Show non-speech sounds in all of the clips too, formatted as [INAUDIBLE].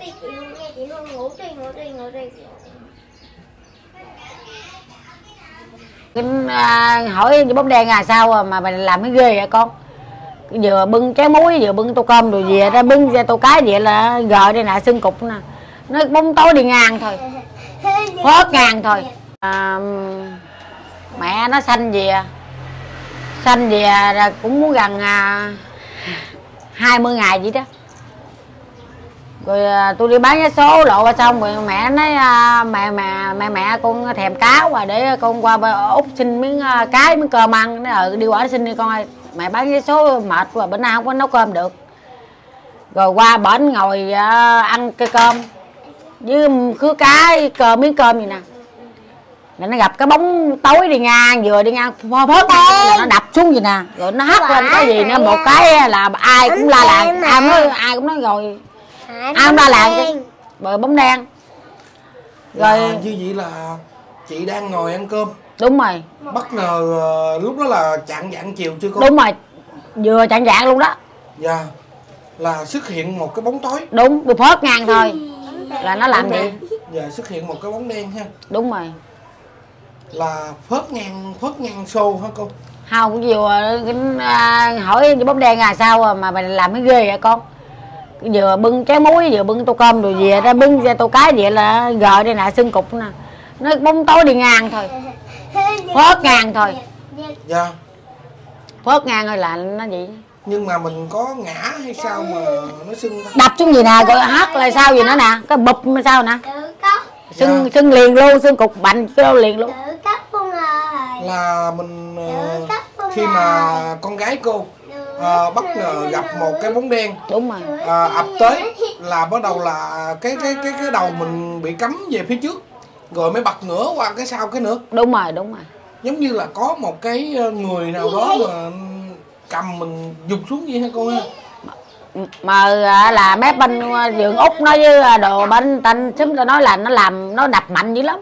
đi chị Hương nghe chị Hương ngủ đi ngủ đi ngủ đi Cái, à, hỏi cái bóng đen à sao à, mà mày làm cái ghê vậy con? Vừa bưng trái muối vừa bưng tô cơm rồi về ra bưng ra tô cái vậy là gờ đây nè xương cục nè. Nó bóng tối đi ngang thôi. Phớt ngang thôi. À, mẹ nó sanh về. Sanh về là cũng muốn gần à, 20 ngày vậy đó rồi à, tôi đi bán vé số lộ qua xong rồi mẹ nói à, mẹ mẹ mẹ mẹ con thèm cáo và để con qua út xin miếng à, cái miếng cơm ăn. Nó ừ đi qua đó xin đi con ơi. Mẹ bán vé số mệt quá bữa nay không có nấu cơm được. Rồi qua bển ngồi à, ăn cái cơm với khứa cái cơm miếng cơm gì nè. Là nó gặp cái bóng tối đi ngang vừa đi ngang phớt rồi nó đập xuống gì nè. Rồi nó hất lên cái gì nữa một cái là ai cũng la làng. ai nói ai cũng nói rồi ai cũng la làng chứ. bờ bóng đen. Rồi rồi. như vậy là chị đang ngồi ăn cơm. Đúng rồi. Bất ngờ ờ, lúc đó là chạng vạng chiều chưa con? đúng rồi. Vừa chặn dạng luôn đó. Dạ. Là xuất hiện một cái bóng tối. Đúng tôi phớt ngang thôi. Là nó làm gì? Dạ xuất hiện một cái bóng đen ha. Đúng rồi. Là phớt ngang, phớt ngang xô hả cô? không cũng vừa cái, à, hỏi cái bóng đen à sao à, mà mày làm cái ghê vậy con vừa bưng trái muối vừa bưng tô cơm rồi về ra bưng ra tô cái vậy là gờ đây nè xương cục nè. Nó bóng tối đi ngang thôi. Phớt ngang thôi. Dạ. Phớt ngang thôi là nó vậy. Nhưng mà mình có ngã hay sao mà nó sưng ta? đập xuống gì nè rồi hất là sao gì nữa nè. Cái bụp hay sao nè. Sưng Dạ. sưng liền luôn xương cục bành cái đâu liền luôn. Là mình ờ, khi mà con gái cô ờ, bất ngờ gặp một cái bóng đen. Đúng rồi. À, ập tới là bắt đầu là cái cái cái cái đầu mình bị cắm về phía trước rồi mới bật ngửa qua cái sau cái nữa. Đúng rồi đúng rồi. Giống như là có một cái ờ, người nào đó mà cầm mình giục xuống vậy hả con ha? Mà à, là mấy bên vườn út nói với à, đồ bên tên chúng tôi nói là nó làm nó đập mạnh dữ lắm.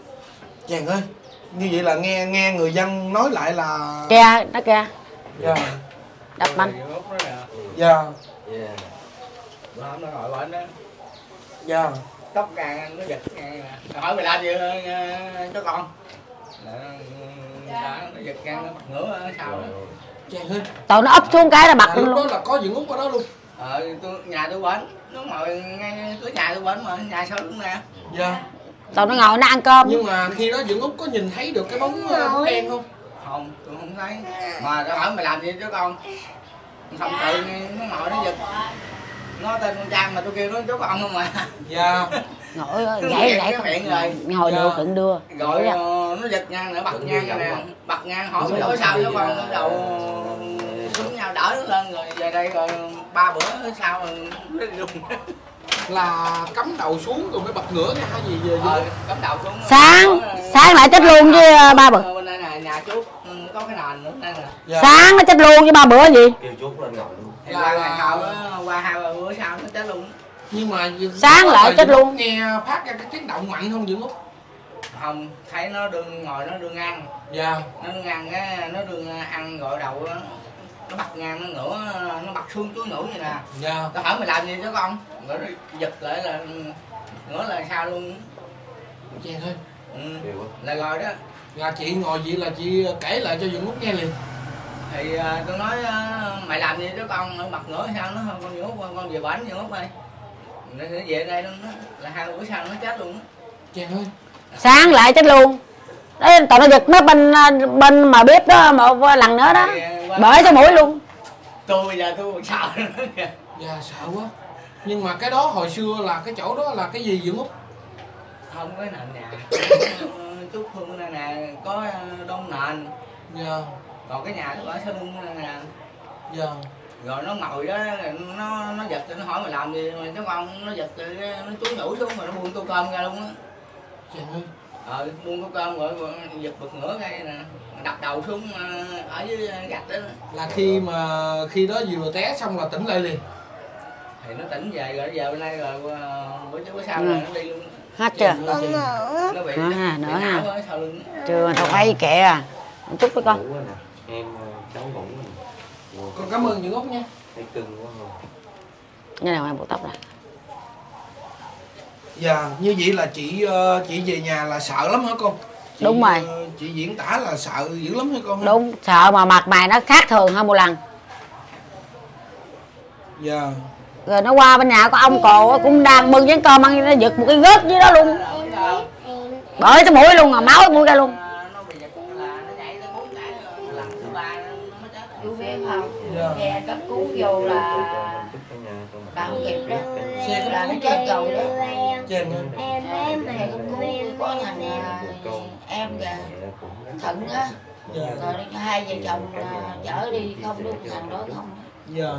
Chàng ơi như vậy là nghe nghe người dân nói lại là kìa nó kìa. Dạ đập mạnh dạ. Hôm nó ngồi bên đó. Dạ. Tóc càng nó giật hỏi mày làm gì ờ, cho con? Là nó- đã, nó giật ngang nó bật ngửa ở sau đó. Tụi nó ấp xuống cái là bật luôn. đó luôn là có dưỡng út ở đó luôn. Ờ tôi nhà tôi bển nó ngồi ngay cửa nhà tôi bển mà nhà sau đúng nè. Dạ. Tụi nó ngồi nó ăn cơm. Nhưng mà khi đó dưỡng út có nhìn thấy được cái bóng ờ, đen không? Không thấy mà tôi hỏi mày làm gì cho con? Không tự nó ngồi nó giật. Nó tên con trang mà tôi kêu nó chú con không mà dạ. Ngồi gãy cái miệng rồi. Ngồi Dạ. được đừng đưa. Gọi ờ, nó giật ngang nữa bật ngang nè. bật ngang hỏi mày đổi sao cho con? nó đầu xuống nhau đỡ nó lên rồi về đây rồi ba bữa sau rồi luôn là cắm đầu xuống rồi mới bật ngửa cái hay gì về ờ cắm đầu xuống. Sáng sáng lại chết luôn chứ à, ba nè nhà chú ừ, có cái nền nữa đây nè. Dạ. sáng nó chết luôn chứ ba bữa gì? Kêu chút lên ngồi luôn. Thì qua ngày á, qua hai ba bữa sau nó chết luôn. Nhưng mà Sáng lại là chết luôn. nghe phát ra cái tiếng động mạnh không dưỡng út? Không thấy nó đương ngồi nó đương ăn. Dạ. Nó đương ăn cái nó đương ăn gọi đầu á, nó bật ngang nó ngửa nó bật xuống chuối ngủ vậy nè. Dạ. Tao hỏi mày làm gì cho con? Rồi nó giật lại là ngửa là sao luôn. Chàng ơi ừ. là rồi đó là chị ngồi vậy là chị kể lại cho dưỡng út nghe liền. Thì à, tôi nói à, mày làm gì cho con nó bật ngửa sao nó con nhớ con, con về bển nhớ ơi. Nó nó về đây luôn đó là hai bữa sau nó chết luôn ơi. Sáng lại chết luôn. Đấy tụi nó giật mấy bên bên mà bếp đó một lần nữa đó. Bởi cái mũi luôn. Tôi bây giờ tôi còn sợ nữa kìa. Dạ sợ quá. Nhưng mà cái đó hồi xưa là cái chỗ đó là cái gì dưỡng út? Không có nền nhà [LAUGHS] chút phương này nè có ờ, đông nền. Dạ còn cái nhà ở sau lưng này nè dạ rồi nó ngồi đó nó nó giật nó hỏi mày làm gì mà cháu con nó giật nó chúi nhủ xuống rồi nó buông tô cơm ra luôn á. Chàng ơi. Ờ buông tô cơm rồi, giật bật ngửa cái nè. Đập đầu xuống ờ, ở dưới gạch đó là khi mà khi đó vừa té xong là tỉnh lại liền. Thì nó tỉnh về rồi giờ bên đây rồi ờ, bữa trước bữa sau Ừ. là nó đi luôn hết chưa? Bị Nữa ha, nữa ha. chưa tao thấy kệ à. Một chút với con. Rồi em ờ, cháu ngủ rồi con cảm ơn dưỡng út nha. Thấy cưng quá không như nào em buộc tóc này dạ như vậy là chị ờ, chị về nhà là sợ lắm hả con? Chị, Đúng rồi. ờ, chị diễn tả là sợ dữ lắm hả con đúng sợ mà mặt mày nó khác thường hơn một lần. Dạ rồi nó qua bên nhà của ông cồ cũng đang bưng chén cơm ăn nó giật một cái gớt dưới đó luôn. Bởi cái mũi luôn mà máu cái mũi ra luôn. Dạ. nghe cấp cứu vô là bà không kịp đó Xe là nó chết rồi đó trên em có thằng à, kìa thận á dạ rồi hai vợ chồng chở đi không được thằng đó không dạ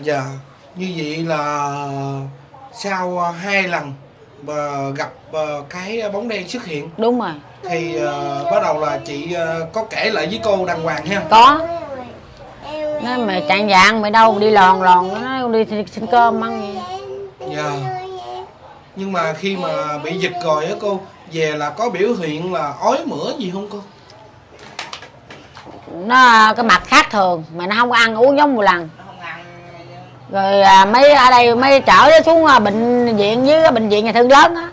dạ như vậy là sau ờ, hai lần mà gặp ờ, cái bóng đen xuất hiện đúng rồi. thì ờ, bắt đầu là chị ờ, có kể lại với cô đàng hoàng ha? Có. Nó mày chạng dạng mày đâu đi lòn lòn nó đi xin cơm ăn gì dạ. Nhưng mà khi mà bị giật rồi á cô về là có biểu hiện là ói mửa gì không cô? Nó cái mặt khác thường mà nó không có ăn uống giống một lần rồi à, mấy ở đây mấy chở nó xuống à, bệnh viện với bệnh viện nhà thương lớn á.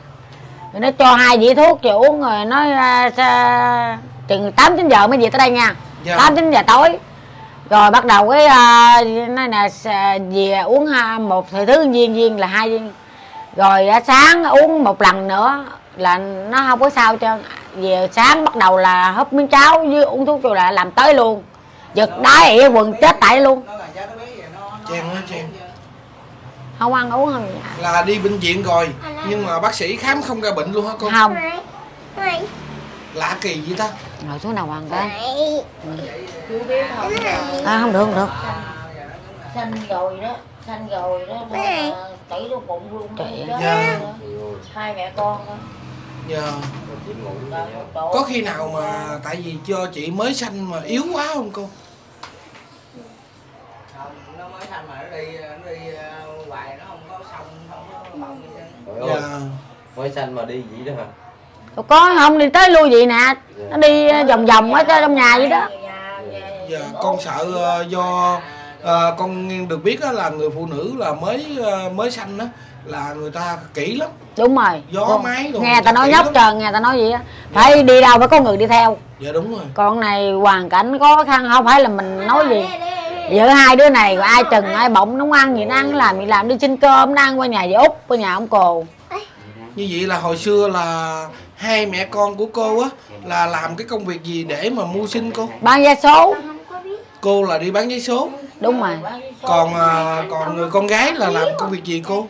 Rồi nó cho hai dĩa thuốc cho uống rồi nói à, chừng tám chín giờ mới về tới đây nha. Dạ. tám chín giờ tối. Rồi bắt đầu cái à, nói là sa- về uống ha, một thời thứ viên viên là hai viên. Rồi à, sáng uống một lần nữa là nó không có sao cho về sáng bắt đầu là húp miếng cháo với uống thuốc rồi là làm tới luôn. Giật đái ỉa quần chết tại luôn Chèn hả, chèn? không ăn uống không gì. là đi bệnh viện rồi nhưng mà bác sĩ khám không ra bệnh luôn hả cô không. Lạ kỳ vậy ta. Ngồi xuống nào hoàng cái à, không được không được. Xanh rồi đó xanh rồi đó tẩy vô bụng luôn Trời đó. Dạ. hai mẹ con đó dạ. Có khi nào mà tại vì cho chị mới sanh mà yếu quá không cô không mới thành mà nó đi nó đi ờ, hoài nó không có xong không có bọng gì hết. Trời dạ. mới xanh mà đi vậy đó hả? Đâu có không đi tới lui gì nè nó đi ờ, vòng vòng ở trong nhà vậy đó. Dạ con sợ ờ, do ờ, con được biết á là người phụ nữ là mới mới sanh á là người ta kỹ lắm. Đúng rồi. Gió Con- máy đồ nghe ta nói nhóc trơn nghe ta nói vậy á. Phải đi đâu phải có người đi theo. Dạ đúng rồi. Con này hoàn cảnh khó khăn không phải là mình nói gì giữa hai đứa này ai chừng ai bỗng nó ăn gì nó ăn làm gì làm đi xin cơm nó ăn qua nhà dì út qua nhà ông cồ. Như vậy là hồi xưa là hai mẹ con của cô á là làm cái công việc gì để mà mưu sinh cô? Bán vé số. Cô là đi bán giấy số. Đúng rồi. Còn à, còn người con gái là làm công việc gì cô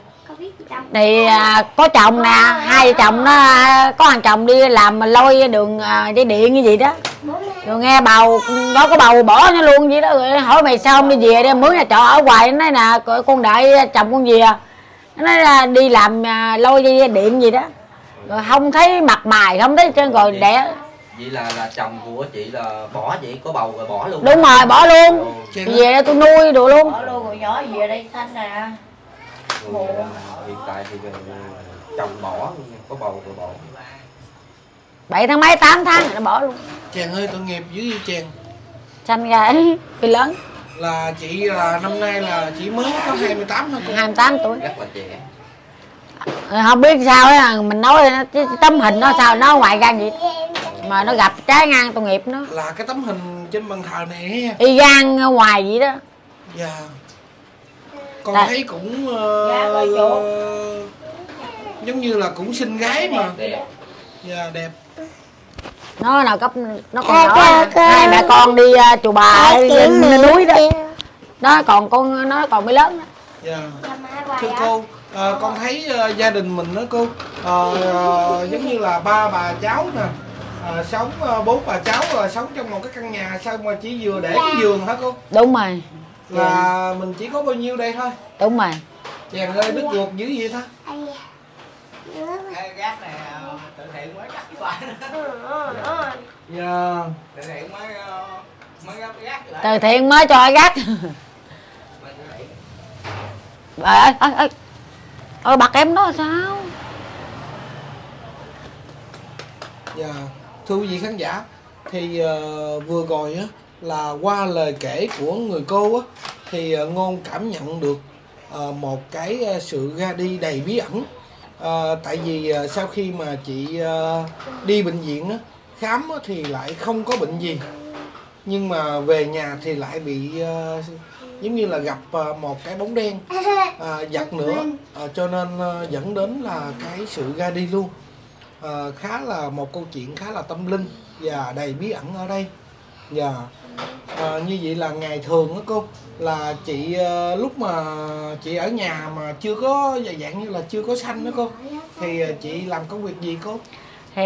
thì à, có chồng nè hai vợ chồng nó à, có thằng chồng đi làm mà lôi đường à, dây điện như gì đó. Rồi nghe bầu đó có bầu bỏ nó luôn vậy đó. Rồi hỏi mày sao không đi về đây mướn nhà trọ ở hoài. Nó nói nè con- đợi chồng con về. Nó nói là đi làm à, lôi dây điện gì đó. Rồi không thấy mặt mày không thấy trên rồi đẻ. Vậy là là chồng của chị là bỏ vậy có bầu rồi bỏ luôn. đúng rồi bỏ luôn. Về đây tôi nuôi đồ luôn. Bỏ luôn rồi nhỏ về đây xanh nè hiện tại thì chồng bỏ luôn nha, có bầu rồi bỏ. bảy tháng mấy? Tám tháng rồi nó bỏ luôn. Chàng ơi tội nghiệp dữ vậy chàng? Sanh ra ấy bị lớn. Là chị là năm nay là chỉ mới có 28 hả cô. 28 tuổi. Rất là trẻ. Không biết sao á mình nói nó- cái tấm hình nó sao nó ngoài gan vậy mà nó gặp trái ngang tội nghiệp nó. Là cái tấm hình trên bàn thờ này y gan ngoài vậy đó. Dạ con Đây. thấy cũng Dạ, chỗ. ờ, giống như là cũng xinh gái mà Đẹp. dạ đẹp nó nào cấp nó còn nhỏ nè. hai mẹ con đi uh, chùa bà lên, núi đó đó còn con nó còn mới lớn đó. dạ thưa cô ờ, con thấy ờ, gia đình mình đó cô ờ, ờ, giống như là ba bà cháu nè ờ, sống ờ, bốn bà cháu là sống trong một cái căn nhà sao mà chỉ vừa để cái giường hả cô đúng rồi là mình chỉ có bao nhiêu đây thôi. Đúng rồi. Chàng ơi đứt ruột dữ vậy ta gác này ờ, thiện mới cắt Ừ, ừ, ừ. dạ. Từ thiện mới ờ, mới gấp cái gác lại. Từ thiện mới cho ai gác. Trời ơi ơi ơi ơi bật em đó sao? Dạ, thưa quý vị khán giả, thì ờ, vừa rồi á là qua lời kể của người cô á thì ờ, ngôn cảm nhận được ờ, một cái ờ, sự ra đi đầy bí ẩn. Ờ, tại vì sau khi mà chị đi bệnh viện á, khám á, thì lại không có bệnh gì. Nhưng mà về nhà thì lại bị giống như là gặp một cái bóng đen à, [LAUGHS] giật nữa. à, cho nên dẫn đến là cái sự ra đi luôn. Ờ, khá là một câu chuyện khá là tâm linh và đầy bí ẩn ở đây. Và ờ, như vậy là ngày thường đó cô là chị ờ, lúc mà chị ở nhà mà chưa có dạng như là chưa có sanh đó cô thì ờ, chị làm công việc gì cô? Thì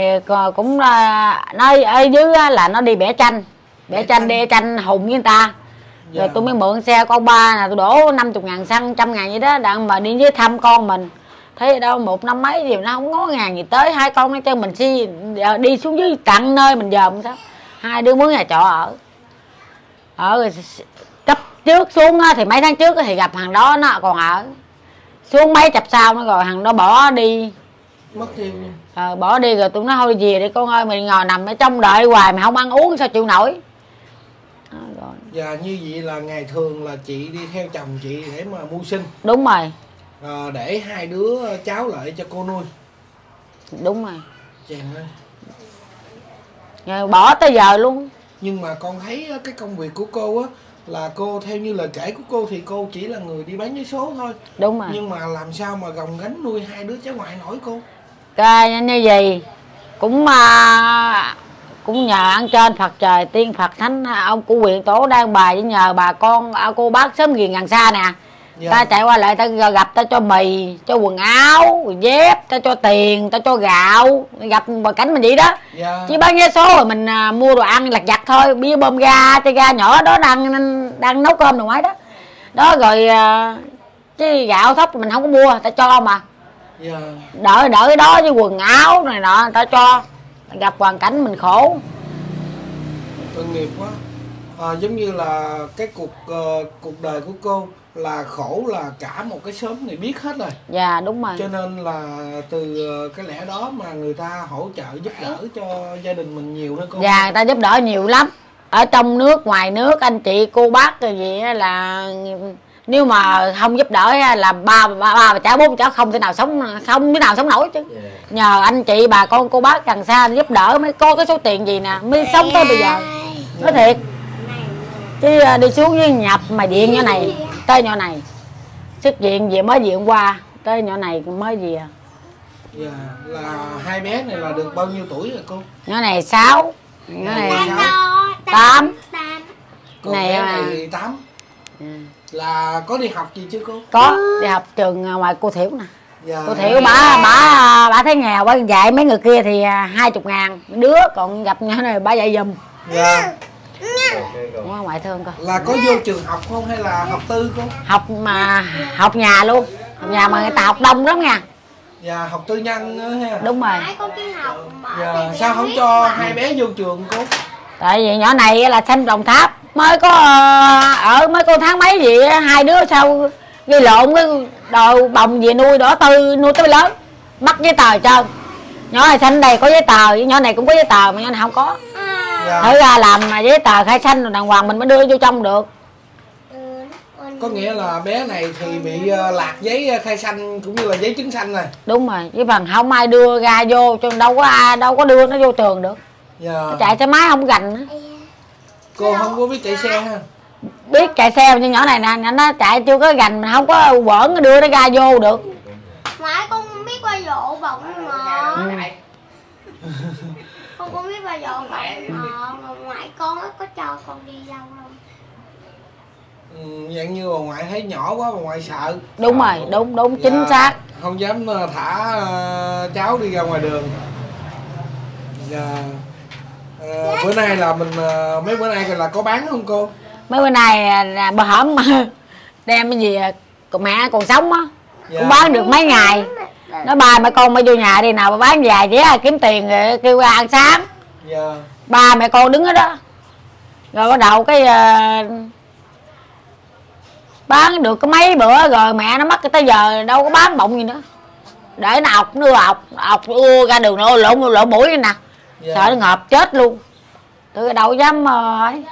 cũng à, nói ở dưới là nó đi bẻ tranh bẻ Bẻ tranh tranh. đi tranh hùng với người ta. Rồi Dạ. tôi mới mượn xe con ba nè tôi đổ 50 ngàn xăng trăm ngàn vậy đó đặng mà đi với thăm con mình. Thấy đâu một năm mấy gì nó không có ngàn gì tới hai con nó cho mình giờ đi xuống dưới tận nơi mình dòm sao. Hai đứa muốn nhà trọ ở ở s- cấp trước xuống á, thì mấy tháng trước thì gặp thằng đó nó còn ở. Xuống mấy chập sau nó rồi thằng đó bỏ đi. Mất luôn Ờ, bỏ đi rồi tụi nó thôi về đi con ơi mình ngồi nằm ở trong đợi hoài mà không ăn uống sao chịu nổi. Đó, rồi. và như vậy là ngày thường là chị đi theo chồng chị để mà mưu sinh. Đúng rồi. Ờ, để hai đứa cháu lại cho cô nuôi. Đúng rồi. Chàng ơi. Rồi bỏ tới giờ luôn nhưng mà con thấy cái công việc của cô á là cô theo như lời kể của cô thì cô chỉ là người đi bán vé số thôi. Đúng rồi. Nhưng mà làm sao mà gồng gánh nuôi hai đứa cháu ngoại nổi cô? Cái như gì? Cũng à, cũng nhờ ăn trên phật trời tiên phật thánh ông của huyện tổ đang bài với nhờ bà con à, cô bác sớm ghiền gần xa nè Dạ. ta chạy qua lại ta gặp ta cho mì cho quần áo quần dép ta cho tiền ta cho gạo gặp bà cảnh mình vậy đó. Dạ. Chỉ bán vé số rồi mình à, mua đồ ăn lặt vặt thôi bia bơm ga chai ga nhỏ đó đang đang nấu cơm đồ ngoái đó. Đó rồi à, chứ gạo thóc mình không có mua ta cho mà. Dạ. Đỡ đỡ cái đó với quần áo này nọ ta cho. Gặp hoàn cảnh mình khổ. Tội nghiệp quá. À, giống như là cái cuộc ờ, cuộc đời của cô là khổ là cả một cái xóm này biết hết rồi. Dạ đúng rồi. Cho nên là từ ờ, cái lẽ đó mà người ta hỗ trợ giúp đỡ cho gia đình mình nhiều hơn cô. Và người ta giúp đỡ nhiều lắm. Ở trong nước ngoài nước anh chị cô bác rồi gì á là nếu mà không giúp đỡ á, là ba ba ba bà cháu bốn cháu không thể nào sống không thể nào sống nổi chứ. Nhờ anh chị bà con cô bác gần xa giúp đỡ mới có cái số tiền gì nè mới sống tới bây giờ. Nói thiệt. Chứ à, đi xuống với nhập mà điện nhỏ này tới nhỏ này. Xuất viện về mới viện qua tới nhỏ này mới về. Dạ là hai bé này là được bao nhiêu tuổi rồi cô? Nhỏ này sáu nhỏ này Tám. tám. Tám còn Này bé à. này tám. Ừ. là có đi học gì chưa cô? Có đi học trường à, ngoài cô thiểu nè. Dạ cô thiểu bả bả bả thấy nghèo bả dạy mấy người kia thì à, hai chục ngàn. Đứa còn gặp nhỏ này bả dạy giùm. Dạ Nó ngoại thương coi. Là có vô trường học không hay là học tư cô? Học mà học nhà luôn. Học nhà mà người ta học đông lắm nha. Dạ học tư nhân á ha. Đúng rồi. Nãy con đi học mà dạ sao không không cho mà. hai bé vô trường cô? Tại vì nhỏ này là sinh đồng tháp. Mới có ờ, ở mới có tháng mấy gì á, hai đứa sao gây lộn cái đồ bồng về nuôi đỏ tư nuôi tới lớn. Bắt giấy tờ trơn nhỏ này sinh đây có giấy tờ nhỏ này cũng có giấy tờ mà nhỏ này không có dạ. Thử ra làm mà giấy tờ khai sinh rồi đàng hoàng mình mới đưa vô trong được. Ừ, có nghĩa là bé này thì bị ờ, lạc giấy ờ, khai sanh cũng như là giấy chứng sanh này. Đúng rồi với phần không ai đưa ra vô cho đâu có ai đâu có đưa nó vô trường được. Dạ. Nó chạy xe máy không gành á. cô không có biết chạy xe ha? Biết chạy xe như nhỏ này nè nó chạy chưa có gành mà không có quẩn đưa nó ra vô được. Ngoại con không biết qua dỗ bọng mà. Ừ. Con không biết qua dỗ bọng mà Mà Ngoại con á, có cho con đi đâu không? Ừ, dạng như bà ngoại thấy nhỏ quá bà ngoại sợ. Đúng rồi đúng đúng chính Dạ, xác. Không dám ờ, thả ờ, cháu đi ra ngoài đường. Dạ. Ờ, bữa nay là mình ờ, mấy bữa nay là có bán không cô? Mấy bữa nay là bữa hổm đem cái gì còn mẹ còn sống á. Dạ. cũng bán được mấy ngày nó ba mẹ con mới vô nhà đi nào mà bán vài vé kiếm tiền rồi kêu ra ăn sáng. Dạ. Ba mẹ con đứng ở đó. Rồi bắt đầu cái ờ, bán được có mấy bữa rồi mẹ nó mất cái tới giờ đâu có bán bọng gì nữa. Để nó ọc nó ọc ọc ưa ra đường nó lộn lộn mũi nè. Dạ. sợ nó ngợp chết luôn. Tôi đâu dám ấy.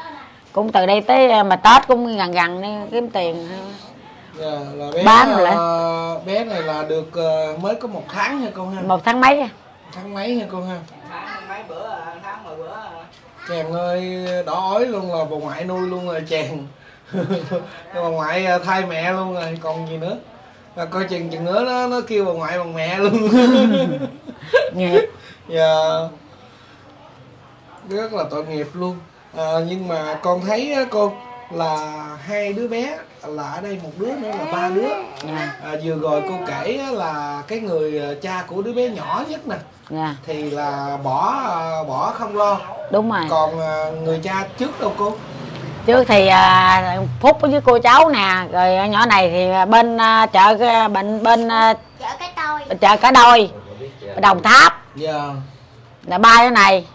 Cũng từ đây tới ờ, mà tết cũng gần gần đi kiếm tiền Dạ, là bé Bán rồi lại. ờ, bé này là được ờ, mới có một tháng ha con ha? Một tháng mấy à. tháng mấy ha con ha? Tháng mấy bữa à, tháng mười bữa à. chàng ơi đỏ ói luôn là bà ngoại nuôi luôn rồi chàng. [LAUGHS] Bà ngoại ờ, thay mẹ luôn rồi còn gì nữa? Và coi chừng chừng nữa nó nó kêu bà ngoại bằng mẹ luôn. [LAUGHS] Nghiệp. Dạ. Rất là tội nghiệp luôn. À, nhưng mà con thấy cô là hai đứa bé là ở đây một đứa nữa là ba đứa. Dạ. À, vừa rồi cô kể á, là cái người ờ, cha của đứa bé nhỏ nhất nè dạ. thì là bỏ ờ, bỏ không lo. Đúng rồi. Còn người cha trước đâu cô? Trước thì à, phúc với cô cháu nè rồi nhỏ này thì bên à, chợ cái- bệnh bên à, cái chợ cả đôi đồng tháp. Dạ. Là ba cái này.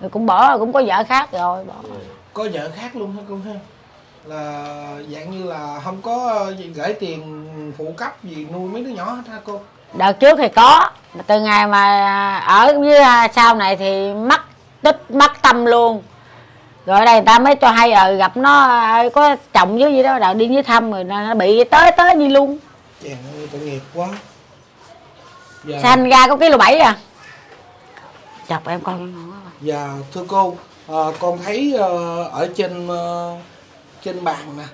Rồi cũng bỏ rồi cũng có vợ khác rồi bỏ. Có vợ khác luôn hả cô ha là dạng như là không có ờ, gì gửi tiền phụ cấp gì nuôi mấy đứa nhỏ hết ha cô? Đợt trước thì có. Từ ngày mà ở với à, sau này thì mất tích mất tâm luôn. Rồi ở đây người ta mới cho hay ờ gặp nó à, có chồng với gì đó đợt đi với thăm rồi nó bị tới tới đi luôn. Chàng ơi tội nghiệp quá. Dạ. sanh ra có ký lô bảy à? Chọc em quá. Dạ thưa cô, ờ, con thấy ờ, ở trên ờ, trên bàn nè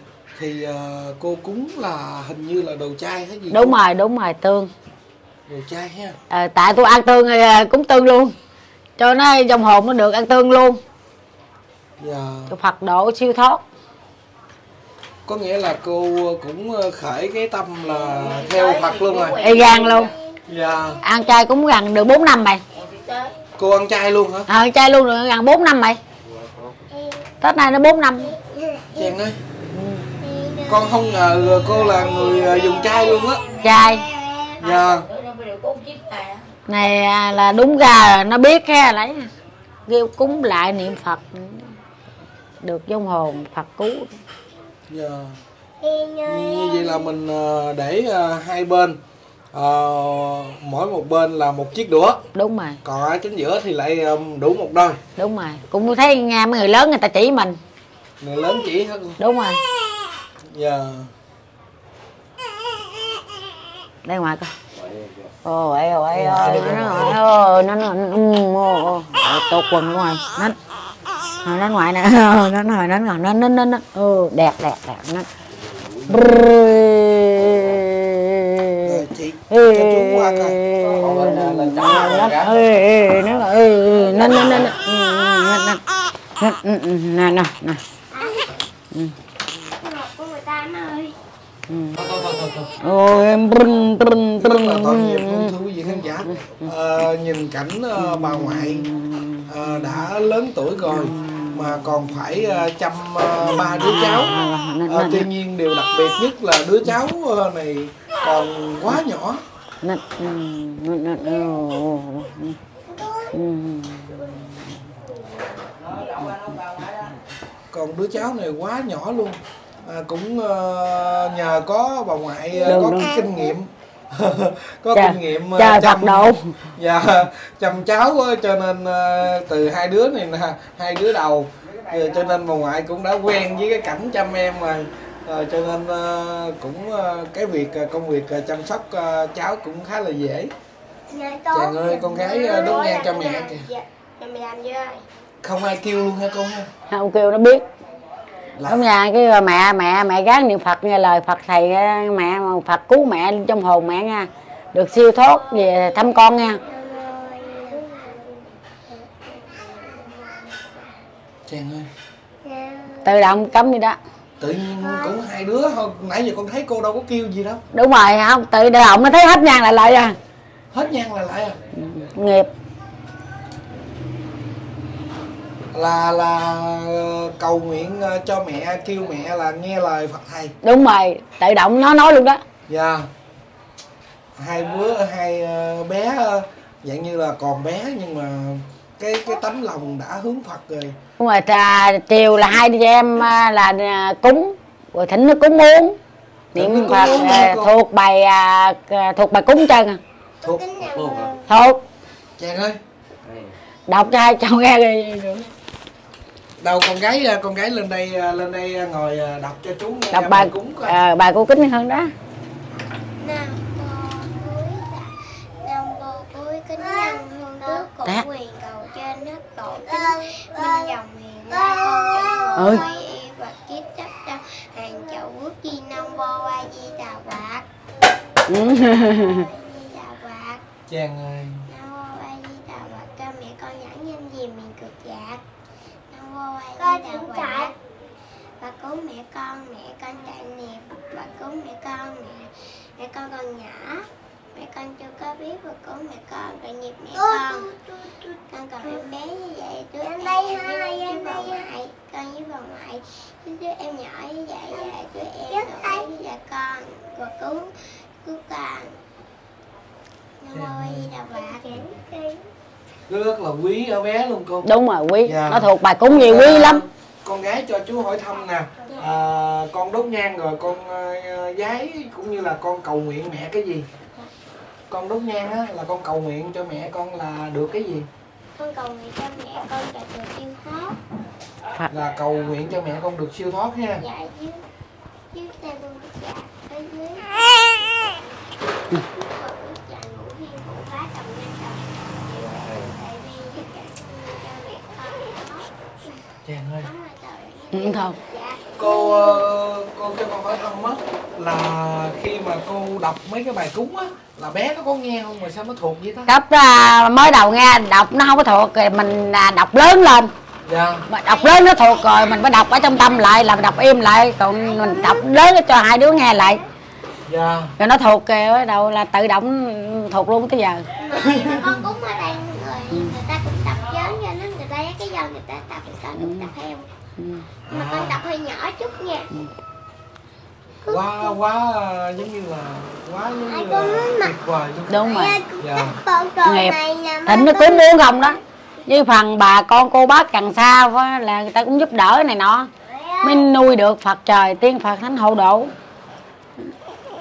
thì ờ, cô cúng là hình như là đồ chay hay gì? đúng cô? rồi đúng rồi tương Đồ chay ha. Ờ, tại tôi ăn tương thì à, cúng tương luôn cho nó trong hồn nó được ăn tương luôn Dạ. cho Phật độ siêu thoát Có nghĩa là cô cũng ờ, khởi cái tâm là theo Phật luôn rồi. y gan luôn Dạ. ăn chay cũng gần được 4 năm mày Cô ăn chay luôn hả? ờ ăn chay luôn được gần 4 năm mày tết này nó 4 năm Chàng ơi. Con không ngờ cô là người ờ, dùng chay luôn á. chay Dạ. à này à, là đúng ra nó biết ha lấy kêu cúng lại niệm Phật. Được trong hồn Phật cứu. Dạ. như vậy là mình ờ, để hai bên ờ, mỗi một bên là một chiếc đũa. Đúng rồi. Còn ở chính giữa thì lại đủ một đôi. Đúng rồi. Cũng thấy nghe mấy người lớn người ta chỉ mình người lớn chỉ hết đúng rồi dạ đây ngoài coi ồ ấy ồ ấy ơi nó nó nó ừ, ồ, ồ. Ờ, tô quần ngoài nó Ờ, nó ngoài nè Ờ, nó nói nó nói nó nó nó nó ừ đẹp đẹp đẹp nó rồi nó nó ừ, nó ừ, nó nó ừ, ừ, ừ, của người ta ơi ôi em nghiệp luôn thưa quý vị khán giả. Ờ, nhìn cảnh ờ, bà ngoại ờ, đã lớn tuổi rồi mà còn phải chăm ba đứa cháu. Ờ, tuy nhiên điều đặc biệt nhất là đứa cháu này còn quá nhỏ nó ừ, nó nó nó ừ. Còn đứa cháu này quá nhỏ luôn. À, cũng ờ, nhờ có bà ngoại Đúng, có đúng. cái kinh nghiệm. [LAUGHS] Có Trời- kinh nghiệm ờ, trời chăm độ. [LAUGHS] dạ chăm cháu á, cho nên ờ, từ hai đứa này nè hai đứa đầu. Ờ, cho nên bà ngoại cũng đã quen với cái cảnh chăm em rồi. Ờ, cho nên ờ, cũng ờ, cái việc ờ, công việc ờ, chăm sóc ờ, cháu cũng khá là dễ. Chàng ơi, con gái, ờ, đốt nhang cho mẹ kìa. Dạ, mẹ làm chưa không ai kêu luôn ha con ha? Không kêu nó biết. Là- đúng nha cái mẹ mẹ mẹ gán niệm phật nghe lời phật thầy mẹ phật cứu mẹ trong hồn mẹ nha. Được siêu thoát về thăm con nha. Chàng ơi. Tự động cấm gì đó. Tự nhiên cũng hai đứa thôi. Nãy giờ con thấy cô đâu có kêu gì đâu. Đúng rồi không tự động nó thấy hết nhang lại lại à. Hết nhang là lại à? Nghiệp là là cầu nguyện ờ, cho mẹ kêu mẹ là nghe lời Phật thầy. Đúng rồi tự động nó nói luôn đó. Dạ. Hai bữa hai ờ, bé ờ, dạng như là còn bé nhưng mà cái cái tấm lòng đã hướng Phật rồi. Đúng rồi trà, chiều là hai chị em là cúng. Rồi thỉnh nó cúng uống. Niệm phật thuộc bài thuộc bài cúng chân à. thuộc. Thuộc. Chàng ơi. Đọc cho hai cháu nghe đi đâu con gái con gái lên đây lên đây ngồi ờ, đọc cho chú nghe đọc bài cúng coi ờ, bài cô kính hơn đó? Nam mô kính nhân hương đức cổ quyền cầu trên hết tổ chính minh dòng hiền la con Ơi. chân ngồi y và kiếp chấp trong hàng chậu quốc di nam mô a di đà phật Ừ. [LAUGHS] a di đà phật Trang ơi nam mô a di đà phật cho mẹ con nhãn nhân gì miền cực giác nam mô a di đà phật và cứu mẹ con mẹ con chạy nghiệp và cứu mẹ con mẹ mẹ con còn nhỏ mẹ con chưa có biết và cứu mẹ con tội nghiệp mẹ con. con còn em bé như vậy đứa em với với bà ngoại con với bà ngoại. Với đứa em nhỏ như vậy và đứa em nội với dạ con và cứu cứu con. Nam mô di đà phật. Rất là quý ở bé luôn cô. Đúng rồi quý. Dạ. nó thuộc bài cúng gì quý lắm. Con gái cho chú hỏi thăm nè. À, con đốt nhang rồi con uh, giái cũng như là con cầu nguyện mẹ cái gì con đốt nhang á là con cầu nguyện cho mẹ con là được cái gì? Con cầu nguyện cho mẹ con đạt được siêu thoát. Là cầu nguyện cho mẹ con được siêu thoát ha. Dạ luôn dạ ở dưới. Dạ ơi. Trời ơi. ừ, thôi dạ cô ờ, cô cho con hỏi thăm á là khi mà cô đọc mấy cái bài cúng á là bé nó có nghe không mà sao nó thuộc vậy ta? Cấp à, mới đầu nghe đọc nó không có thuộc rồi mình à, đọc lớn lên. Dạ. Mà đọc lớn nó thuộc rồi mình phải đọc ở trong tâm lại là mình đọc im lại còn mình đọc lớn cho hai đứa nghe lại. Dạ. Rồi nó thuộc kìa bắt đầu là tự động thuộc luôn tới giờ. Con cúng ở đây người người ta cũng tập lớn cho nên người ta cái dao người ta tập con cũng tập theo. Mà con tập hơi nhỏ chút nha. Quá quá ờ, giống như là quá giống như là tuyệt vời luôn. Đúng rồi. Dạ. Nghiệp. thịnh nó cúng muốn không đó. Với phần bà con cô bác cần xa á, là người ta cũng giúp đỡ này nọ. Mới nuôi được phật trời tiên phật thánh hộ độ.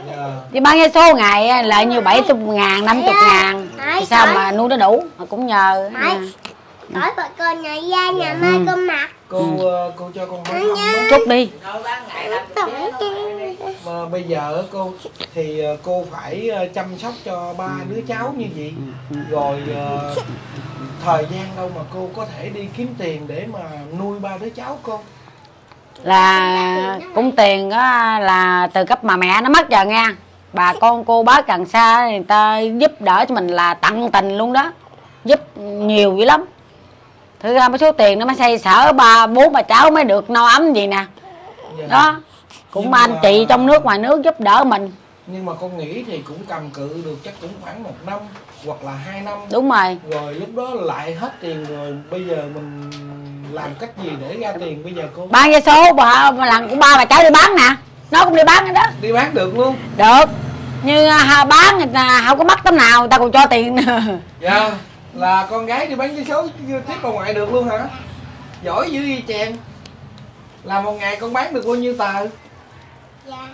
Dạ. Chứ bán cái số ngày á, lợi như bảy chục ngàn năm chục ngàn. Thì sao mà nuôi nó đủ? Mà cũng nhờ. Hỏi bà con nhà ra nhà mai con mặc. Cô ờ, cô cho con hỏi thăm á chút đi. Mà bây giờ cô thì ờ, cô phải ờ, chăm sóc cho ba đứa cháu như vậy. Rồi ờ, thời gian đâu mà cô có thể đi kiếm tiền để mà nuôi ba đứa cháu cô? Là cũng tiền á là từ cấp mà mẹ nó mất giờ nghe bà con cô bác cần xa người ta giúp đỡ cho mình là tận tình luôn đó. Giúp nhiều dữ lắm thực ra mấy số tiền nó mới xây sở ba bốn bà cháu mới được no ấm gì nè. Dạ. đó cũng Nhưng anh mà- chị trong nước ngoài nước giúp đỡ mình. Nhưng mà con nghĩ thì cũng cầm cự được chắc cũng khoảng một năm hoặc là hai năm. Đúng rồi. Rồi lúc đó lại hết tiền rồi bây giờ mình làm cách gì để ra tiền? Bây giờ cô bán vé số bà mà lần của ba bà cháu đi bán nè. Nó cũng đi bán nữa đó. Đi bán được luôn. Được. Như à, bán người ta không có mất tấm nào người ta còn cho tiền dạ là con gái đi bán vé số tiếp bà ngoại được luôn hả? Giỏi dữ y chàng. Là một ngày con bán được bao nhiêu tờ? Dạ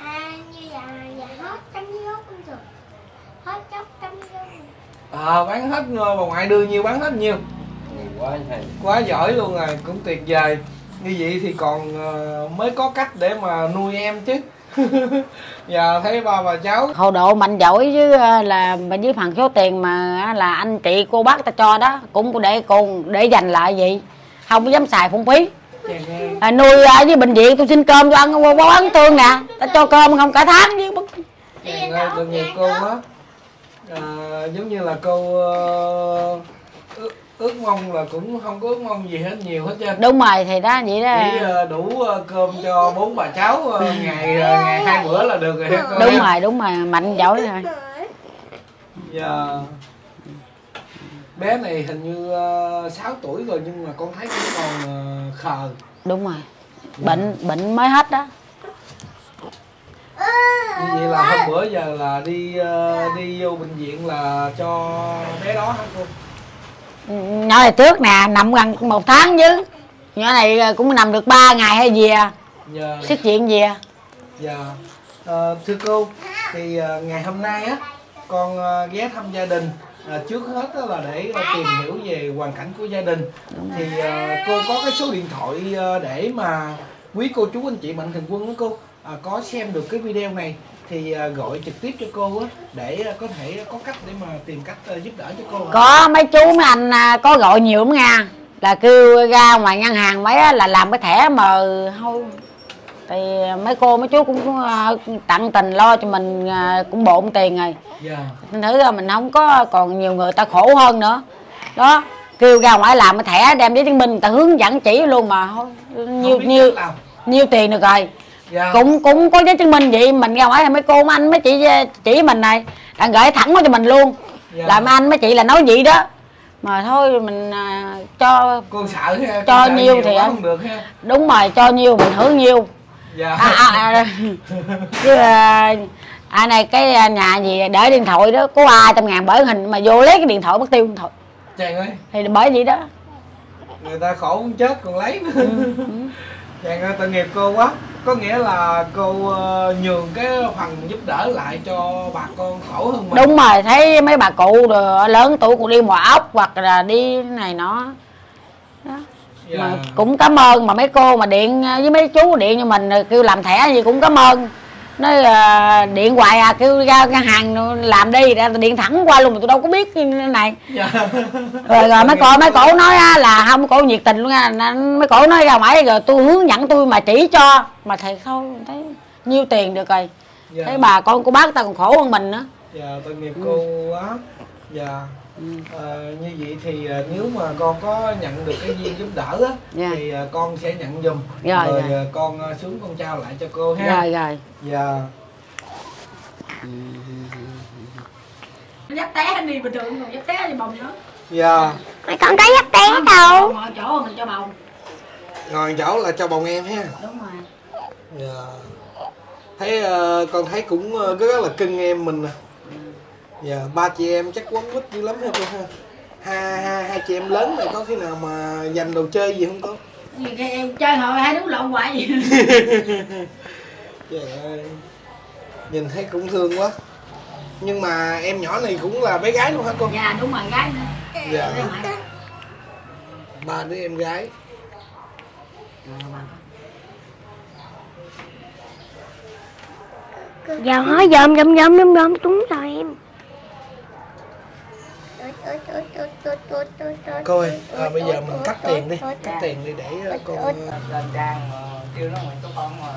như dạ dạ hết trăm dốt luôn rồi. Hết chốc trăm dốt à bán hết bà ngoại đưa nhiều bán hết nhiều quá quá giỏi luôn rồi cũng tuyệt vời. Như vậy thì còn ờ, mới có cách để mà nuôi em chứ giờ [LAUGHS] thấy ba bà cháu. Hộ độ mạnh giỏi chứ à, là mà với phần số tiền mà á, là anh chị cô bác ta cho đó cũng để cùng để dành lại vậy. Không có dám xài phung phí. Chàng ơi à, nuôi ở với bệnh viện tôi xin cơm cho ăn quá bán thương nè. Ta cho cơm không cả tháng chứ. Chàng ơi tội nghiệp cô quá à, giống như là cô ờ, ước, mong là cũng không có ước mong gì hết nhiều hết trơn đúng rồi thì đó vậy đó chỉ ờ, đủ ờ, cơm cho bốn bà cháu ờ, ngày ngày hai bữa là được rồi đúng ha? rồi đúng rồi mạnh giỏi rồi Dạ. Bé này hình như uh, 6 tuổi rồi nhưng mà con thấy cũng còn khờ. đúng rồi bệnh bệnh mới hết đó Như vậy là hôm bữa giờ là đi đi vô bệnh viện là cho bé đó hả cô? Nhỏ này trước nè nằm gần một tháng chứ. Nhỏ này à, cũng nằm được 3 ngày hay gì à? Dạ. xuất viện gì à? Dạ. Ờ, thưa cô thì ờ, ngày hôm nay á con ờ, ghé thăm gia đình. À, trước hết đó là để à, tìm hiểu về hoàn cảnh của gia đình. Thì à, cô có cái số điện thoại à, để mà quý cô chú anh chị mạnh thường quân đó cô à, có xem được cái video này thì à, gọi trực tiếp cho cô á để à, có thể có cách để mà tìm cách à, giúp đỡ cho cô có mấy chú mấy anh à, có gọi nhiều lắm nha. Là kêu ra ngoài ngân hàng mấy á, là làm cái thẻ mà thôi. Thì mấy cô mấy chú cũng tặng tình lo cho mình cũng bộn tiền rồi. Dạ. Thành thử ra mình không có còn nhiều người ta khổ hơn nữa. Đó kêu ra ngoài làm cái thẻ đem giấy chứng minh người ta hướng dẫn chỉ luôn mà thôi. Nhiêu nhiêu nhiêu tiền được rồi dạ. Cũng cũng có giấy chứng minh vậy mình ra ngoài thì mấy cô mấy anh mấy chị chỉ mình này. Đã gửi thẳng qua cho mình luôn. Dạ. là mấy anh mấy chị là nói vậy đó. Mà thôi mình à, cho cô sợ Cho sợ nhiêu thì không được ha. Đúng rồi cho nhiêu mình hưởng nhiêu dạ. À, à, à, [LAUGHS] chứ à, à này cái nhà gì để điện thoại đó có ai trăm ngàn bởi hình mà vô lấy cái điện thoại mất tiêu điện thoại. Chàng ơi. Thì bởi vậy đó. Người ta khổ cũng chết còn lấy nữa. Ừ, [LAUGHS] ơi tội nghiệp cô quá. Có nghĩa là cô ờ, nhường cái phần giúp đỡ lại cho bà con khổ hơn mình. Đúng rồi thấy mấy bà cụ lớn tuổi cũng đi mò ốc hoặc là đi này nó đó. Dạ. mà cũng cảm ơn mà mấy cô mà điện với mấy chú điện cho mình kêu làm thẻ gì cũng cảm ơn nói à, điện hoài à kêu ra ngân hàng làm đi ra điện thẳng qua luôn mà tôi đâu có biết cái này. Dạ. rồi rồi mấy cô mấy cổ nói á, là không cổ nhiệt tình luôn nha mấy cổ nói ra ngoài rồi tôi hướng dẫn tôi mà chỉ cho. Mà thầy không thấy nhiêu tiền được rồi. Dạ. thấy bà con cô bác ta còn khổ hơn mình nữa. Dạ tội nghiệp cô quá. Dạ Ờ, như vậy thì ờ, nếu mà con có nhận được cái duyên giúp đỡ á Dạ. thì ờ, con sẽ nhận giùm Rồi, rồi rồi. ờ, con xuống con trao lại cho cô ha. Rồi rồi. Dạ. Dắt té đi bình thường còn dắt té đi bồng nữa. Dạ. Mày còn có dắt té đâu. ngồi chỗ mình cho bồng ngồi chỗ là cho bồng em ha. Đúng rồi. Dạ. Thấy ờ, con thấy cũng ờ, rất là cưng em mình nè dạ ba chị em chắc quấn quýt dữ lắm ha cô ha hai hai hai chị em lớn này có khi nào mà dành đồ chơi gì không cô em chơi hồi hai đứa lộn hoài gì trời ơi nhìn thấy cũng thương quá nhưng mà em nhỏ này cũng là bé gái luôn hả cô dạ đúng rồi gái nữa dạ ba đứa em gái giờ hỏi dòm dòm dòm dòm dòm túng rồi em cô ơi à, bây giờ mình cắt tiền đi cắt tiền đi để ờ, con ờ, lên trang kêu nó nguyện của con mà.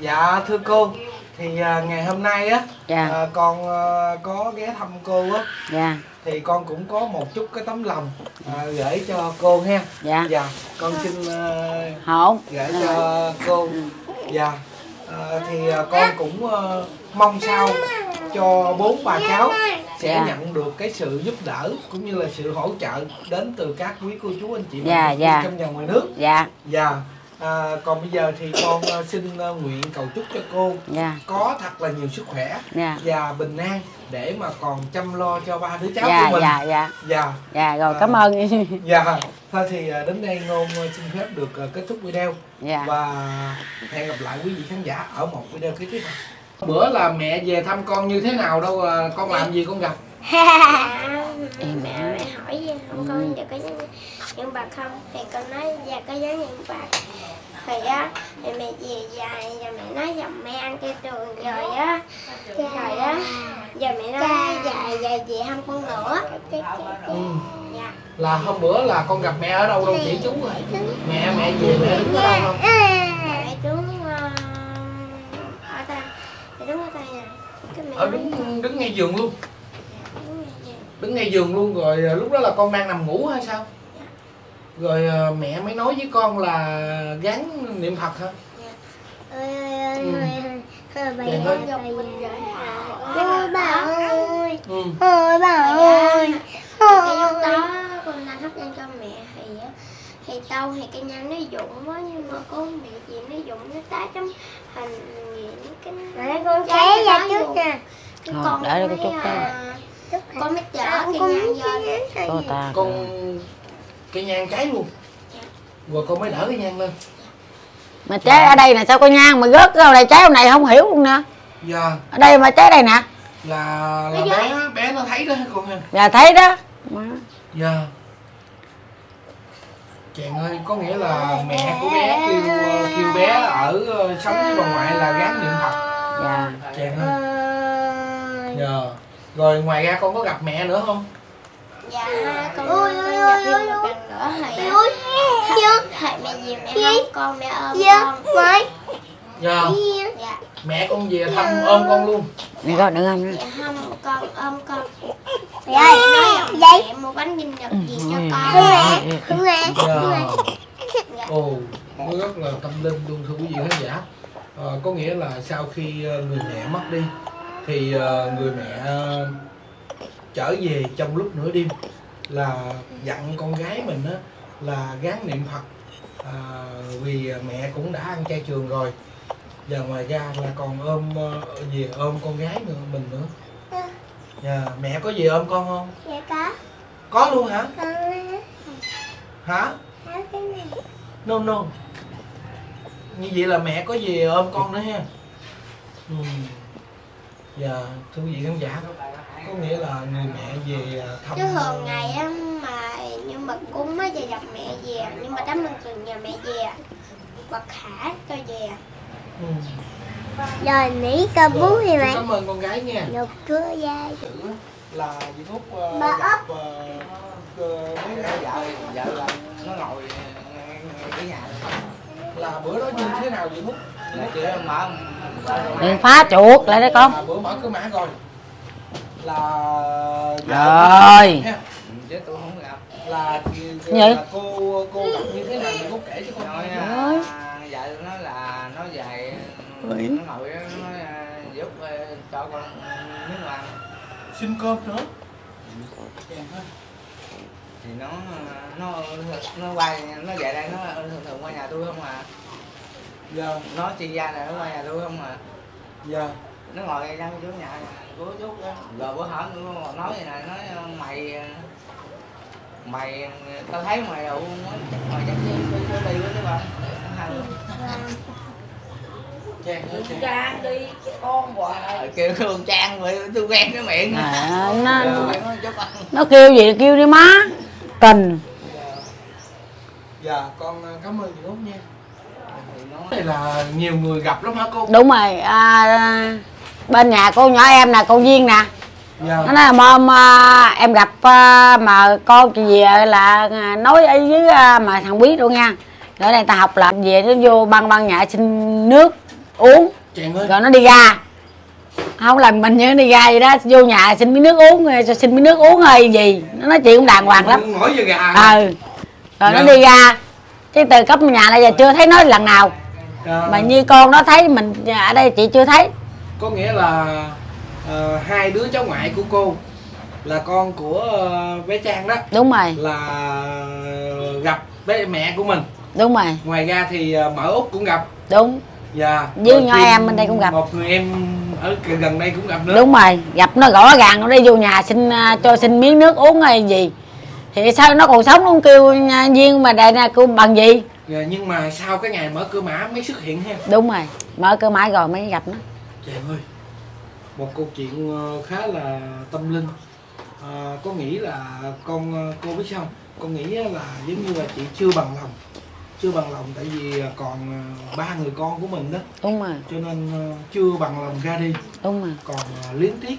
Dạ thưa cô thì à, ngày hôm nay á Dạ. à, con à, có ghé thăm cô á. Dạ. Thì con cũng có một chút cái tấm lòng à, gửi cho cô ha. Dạ. Dạ con xin à, gửi cho cô. Dạ à, thì à, con cũng à, mong sao cho bốn bà cháu sẽ Dạ. nhận được cái sự giúp đỡ cũng như là sự hỗ trợ đến từ các quý cô chú anh chị Dạ, mạnh thường quân dạ. trong và ngoài nước. Dạ. Dạ. À, còn bây giờ thì con à, xin à, nguyện cầu chúc cho cô dạ. có thật là nhiều sức khỏe dạ. và bình an để mà còn chăm lo cho ba đứa cháu dạ của mình. dạ dạ. Dạ. Dạ rồi À. cảm ơn. [LAUGHS] dạ. Thôi thì à, đến đây ngôn à, xin phép được à, kết thúc video. Dạ. Và hẹn gặp lại quý vị khán giả ở một video kế tiếp bữa là mẹ về thăm con như thế nào đâu à, con làm gì con gặp? [LAUGHS] Em mẹ mẹ hỏi gì không con giờ có nhắn những bạc không. Thì con nói dạ có nhắn những bạc thì á thì mẹ về dài giờ mẹ nói giờ mẹ ăn cái trường rồi á. Rồi á giờ mẹ nói dạ dạ về không con nữa. Ừ. dạ. Là hôm bữa là con gặp mẹ ở đâu đâu? Chỉ chú rồi mẹ mẹ về mẹ đứng ở đâu không? Mẹ đứng ờ, ở đây mẹ đứng ở đây nè ở nói đứng đứng ngay giường luôn. Đứng nè. đứng ngay giường luôn rồi à, lúc đó là con đang nằm ngủ hay sao? Rồi à, mẹ mới nói với con là gắn niệm phật hả? Ơi ơi ơi Ừ. ơi ơi ơi bà ơi ơi. ôi bà ơi. Ừ. ôi bà ơi. Cái lúc đó con đang hấp dẫn cho mẹ thì á, thì tao thì cái nhang nó dụng quá nhưng mà con bị gì nó dụng nó tá trong hình gì cái để con chế ra trước nè. Thôi, con để con chút cái. à, con mới chở À, cái con nhang vô. con cái nhang cháy luôn. Rồi con mới đỡ cái nhang lên. Mà trái ở đây nè sao có nhang mà rớt ở đây trái hôm này không hiểu luôn nè. Dạ. Ở đây mà trái đây nè. Là là bé bé nó thấy đó con ha. Dạ thấy đó. Má. dạ chàng ơi có nghĩa là mẹ của bé kêu kêu bé ở ờ, sống với bà ngoại là gán niệm phật. Dạ. Chàng ơi. Dạ. Rồi ngoài ra con có gặp mẹ nữa không? Dạ con con nhập thêm một lần nữa thì thầy mẹ gì mẹ không con mẹ ôm con. Dạ. Dạ mẹ con về thăm ôm con luôn. Này con đừng ăn. Dạ không con ôm con. Mẹ nói là mẹ mua bánh sinh nhật gì cho con. dạ. dạ ồ nó rất là tâm linh luôn thưa quý vị khán giả Ờ, có nghĩa là sau khi ờ, người mẹ mất đi thì ờ, người mẹ ờ, trở về trong lúc nửa đêm là dặn con gái mình á là gán niệm Phật. À, vì mẹ cũng đã ăn chay trường rồi và ngoài ra là còn ôm ờ, về ôm con gái nữa mình nữa. Dạ. Mẹ có về ôm con không? Dạ có. Có luôn hả? Con hả? Nói cái này no no. Như vậy là mẹ có về ôm con nữa ha? Ừ. dạ thưa quý vị khán giả có nghĩa là người mẹ về à, thăm chứ thường ngày á mà nhưng mà cúng á giờ gặp mẹ về nhưng mà đám mừng từ nhà mẹ về. Bậc khả cho về ừ. rồi nỉ cơ bú thì Rồi, cảm ơn con gái nha. Nhục cưa dai chữ là chị Phúc ờ, Bà gặp ờ, ờ, mấy vợ vợ là nó ngồi ngay cái nhà là bữa đó như thế nào chị Phúc? Là chị mở đừng phá chuột lại đó con. là bữa mở cửa mã rồi là Rồi. Chứ tôi không gặp. Là, Gì? là cô cô gặp như thế nào chị Phúc? Kể cho con nghe nó ngồi đó, nó à, giúp ờ, cho con nước ăn xin cơm nữa thì nó nó nó quay nó về đây nó thường thường qua nhà tôi không à? Dạ. Nó chuyên gia này nó qua nhà tôi không à? Dạ. Nó ngồi ngay trong chỗ nhà của chút đó rồi bữa hổm nó nói vậy này nói ờ, mày ờ, mày tao thấy mày chắc mày chắc đi đi đi với các bạn ơi chàng Trang. Đi chứ con hoài kêu con trang vậy tôi quen cái miệng. À, nó nó kêu gì kêu đi má. Tình. Dạ con cảm ơn chị Út nha. Đây là nhiều người gặp lắm hả cô? Đúng rồi à, bên nhà cô nhỏ em nè cô duyên nè. Dạ. Nó nói là mom à, em gặp à, mà con chị về là à, nói với à, mà thằng quý luôn nha ở đây ta học là về nó vô băng băng nhà xin nước uống. Rồi nó đi ra. Không làm mình như nó đi ra vậy đó. Vô nhà xin miếng nước uống cho xin miếng nước uống hay gì. Nó nói chuyện cũng đàng hoàng lắm. Ngồi giờ gà. Ừ. Rồi nó Dạ. đi ra. Cái từ cấp nhà này giờ chưa thấy nói lần nào. Dạ. mà như con nó thấy mình ở đây chị chưa thấy. Có nghĩa là ờ, hai đứa cháu ngoại của cô là con của ờ, bé Trang đó. Đúng rồi. Là gặp với mẹ của mình. Đúng rồi. Ngoài ra thì ờ, mở út cũng gặp. Đúng dạ. Với Rồi em bên đây cũng gặp. một người em ở gần đây cũng gặp nữa. Đúng rồi gặp nó rõ ràng nó đi vô nhà xin à, cho xin miếng nước uống hay gì. Thì sao nó còn sống nó không kêu nha, duyên mà đây nè kêu bằng gì? Dạ, nhưng mà sau cái ngày mở cửa mã mới xuất hiện ha. Đúng rồi mở cửa mãi rồi mới gặp nó. Chàng ơi một câu chuyện ờ, khá là tâm linh. À, có nghĩ là con ờ, cô biết sao không? con nghĩ là giống như là chị chưa bằng lòng chưa bằng lòng tại vì ờ, còn ờ, ba người con của mình đó. Đúng rồi. Cho nên ờ, chưa bằng lòng ra đi. Đúng rồi. Còn luyến tiếc